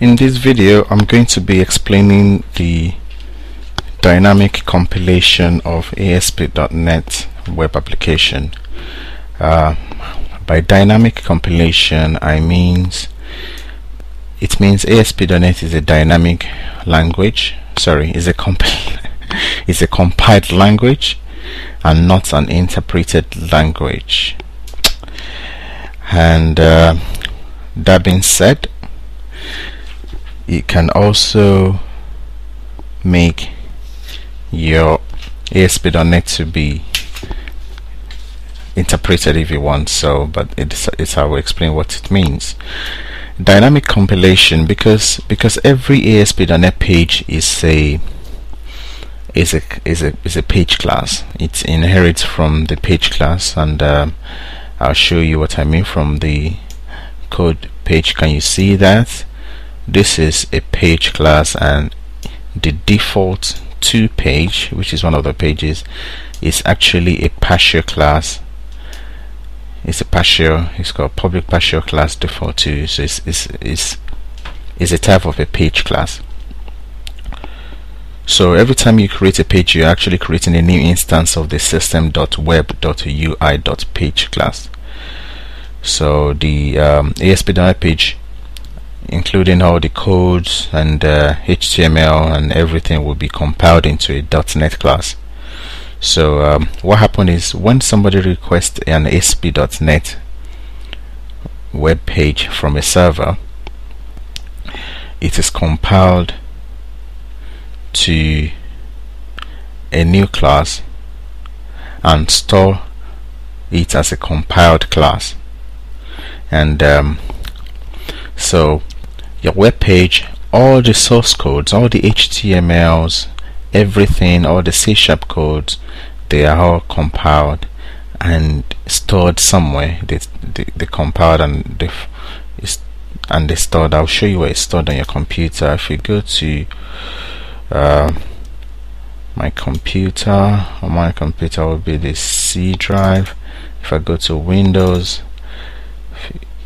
In this video I'm going to be explaining the dynamic compilation of ASP.NET web application. Uh, by dynamic compilation I means it means ASP.NET is a dynamic language sorry is a is a compiled language and not an interpreted language and uh, that being said you can also make your ASP.NET to be interpreted if you want so but it's, it's how we explain what it means. Dynamic compilation because because every ASP.NET page is a is a is a is a page class. It inherits from the page class and um, I'll show you what I mean from the code page. Can you see that this is a page class and the default to page which is one of the pages is actually a partial class. It's a partial it's called public partial class default to so it's, it's, it's, it's a type of a page class. So every time you create a page you're actually creating a new instance of the system.web.ui.page class. So the um, ASP.NET page including all the codes and uh, HTML and everything will be compiled into a .NET class. So um, what happened is when somebody requests an ASP.NET web page from a server, it is compiled to a new class and store it as a compiled class and um, so your web page all the source codes all the HTMLs everything all the C sharp codes they are all compiled and stored somewhere. They, they, they compiled and they and they stored. I'll show you where it's stored on your computer. If you go to uh, my computer on my computer will be the C drive. If I go to Windows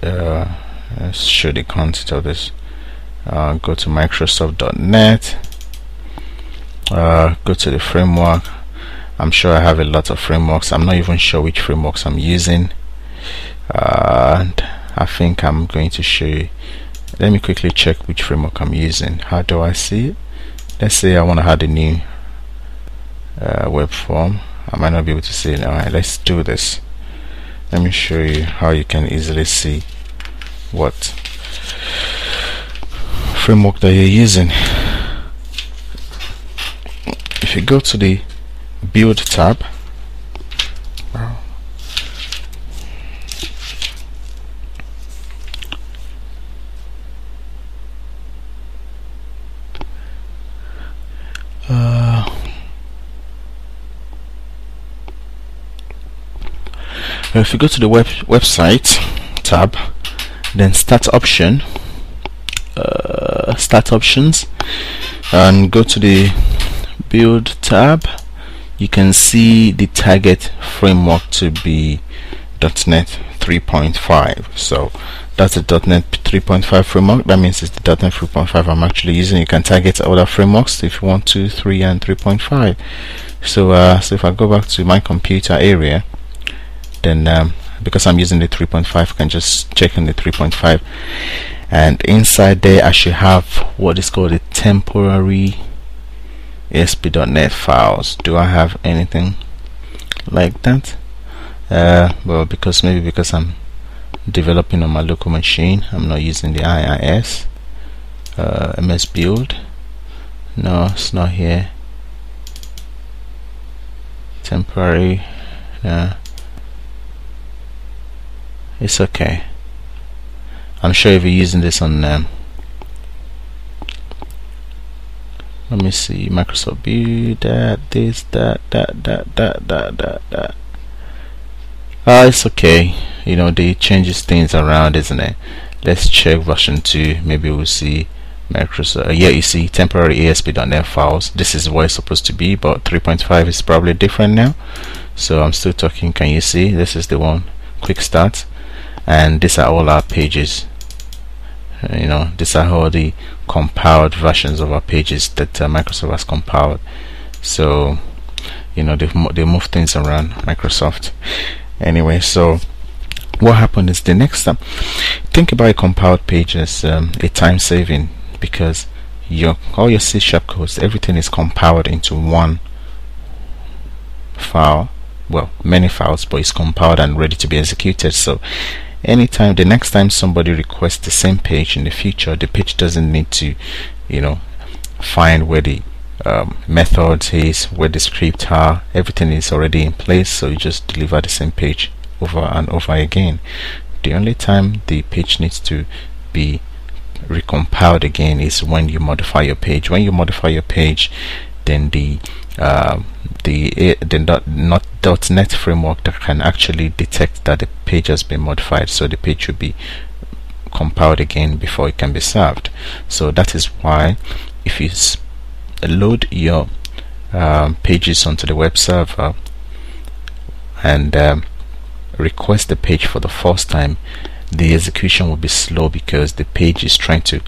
uh, let's show the content of this uh, go to Microsoft.net uh, go to the framework. I'm sure I have a lot of frameworks. I'm not even sure which frameworks I'm using. Uh, and I think I'm going to show you. Let me quickly check which framework I'm using. How do I see it? Let's say I want to add a new uh, web form. I might not be able to see it. Alright let's do this. Let me show you how you can easily see what framework that you're using. If you go to the build tab uh, if you go to the web website tab then start option uh, start options and go to the build tab. You can see the target framework to be .NET 3.5 so that's the .NET 3.5 framework. That means it's the .NET 3.5 I'm actually using. You can target other frameworks if you want to 3 and 3.5 so uh, so if I go back to my computer area then um, because I'm using the 3.5 I can just check on the 3.5 and inside there I should have what is called a temporary ASP.NET files. Do I have anything like that? Uh, well because maybe because I'm developing on my local machine I'm not using the IIS uh, MS build. No it's not here. Temporary uh, it's okay I'm sure if you're using this on um, let me see Microsoft Build that this that that that that that that that. Ah uh, it's okay. You know they changes things around isn't it? Let's check version 2 maybe we'll see Microsoft. Uh, yeah you see temporary ASP.NET files. This is what it's supposed to be but 3.5 is probably different now. So I'm still talking. Can you see? This is the one. Quick start. And these are all our pages you know these are all the compiled versions of our pages that uh, Microsoft has compiled. So you know they they move things around Microsoft. Anyway so what happened is the next time think about a compiled page as um, a time saving because your all your C sharp codes everything is compiled into one file. Well many files but it's compiled and ready to be executed. So anytime the next time somebody requests the same page in the future the page doesn't need to you know find where the um, methods is where the script are. Everything is already in place so you just deliver the same page over and over again. The only time the page needs to be recompiled again is when you modify your page. When you modify your page then the uh, the the dot, not .NET framework that can actually detect that the page has been modified so the page should be compiled again before it can be served. So that is why if you load your um, pages onto the web server and um, request the page for the first time the execution will be slow because the page is trying to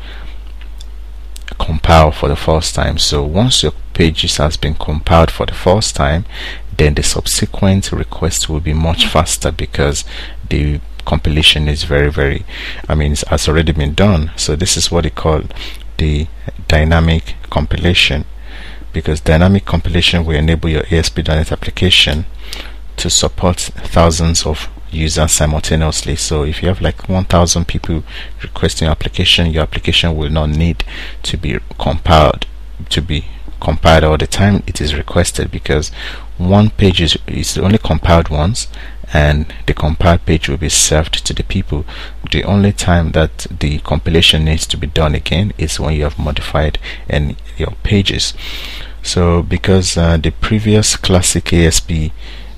compile for the first time. So once your pages has been compiled for the first time then the subsequent request will be much faster because the compilation is very very I mean it has already been done. So this is what they call the dynamic compilation because dynamic compilation will enable your ASP.NET application to support thousands of users simultaneously. So if you have like 1000 people requesting your application your application will not need to be compiled to be compiled all the time. It is requested because one page is, is only compiled once and the compiled page will be served to the people. The only time that the compilation needs to be done again is when you have modified and your pages. So because uh, the previous classic ASP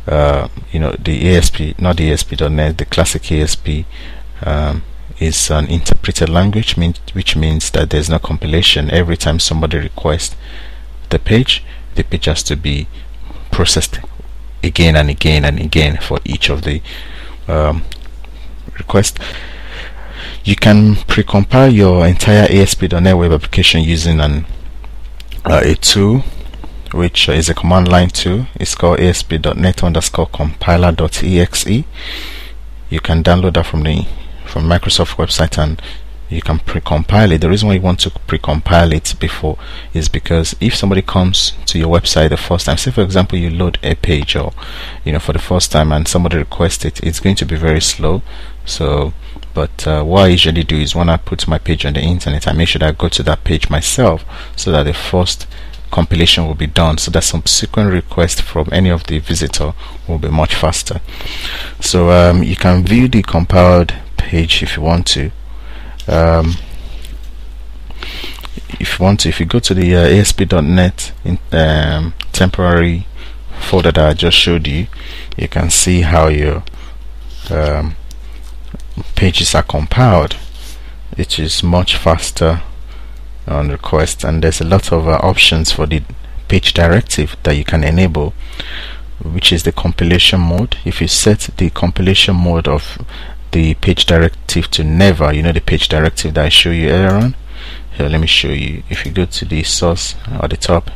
uh, you know the ASP not the ASP.NET the classic ASP um, is an interpreted language which means that there's no compilation. Every time somebody requests the page the page has to be processed again and again and again for each of the um, requests. You can pre-compile your entire ASP.NET web application using an uh, a tool which is a command line tool it's called asp.net underscore compiler.exe you can download that from the from Microsoft website and you can pre-compile it. The reason why you want to pre-compile it before is because if somebody comes to your website the first time say for example you load a page or you know for the first time and somebody requests it it's going to be very slow. So but uh, what I usually do is when I put my page on the internet I make sure that I go to that page myself so that the first compilation will be done. So that subsequent request from any of the visitor will be much faster. So um, you can view the compiled page if you want to. Um, if you want to if you go to the uh, ASP.NET in, um, temporary folder that I just showed you you can see how your um, pages are compiled. It is much faster on request and there's a lot of uh, options for the page directive that you can enable which is the compilation mode. If you set the compilation mode of the page directive to never you know the page directive that I showed you earlier on? Here let me show you. If you go to the source at the top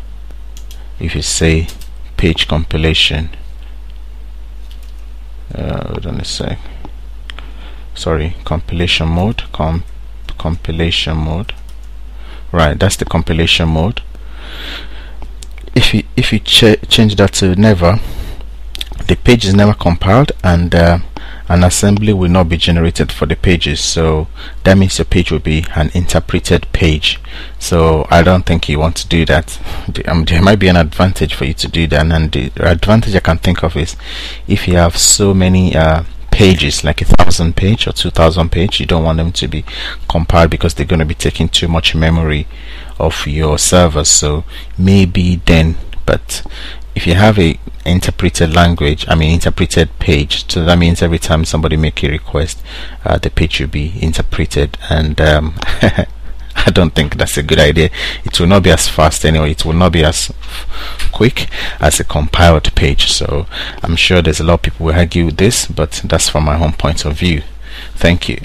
if you say page compilation uh, hold on a sec. Sorry compilation mode comp compilation mode right that's the compilation mode. If you if you ch change that to never the page is never compiled and uh, an assembly will not be generated for the pages. So that means your page will be an interpreted page. So I don't think you want to do that. Um, there might be an advantage for you to do that. And the advantage I can think of is if you have so many uh, pages like a thousand page or two thousand page you don't want them to be compiled because they're going to be taking too much memory of your server so maybe then but if you have a interpreted language I mean interpreted page so that means every time somebody make a request uh, the page will be interpreted and um, I don't think that's a good idea. It will not be as fast anyway. It will not be as quick as a compiled page. So I'm sure there's a lot of people will argue with this, but that's from my own point of view. Thank you.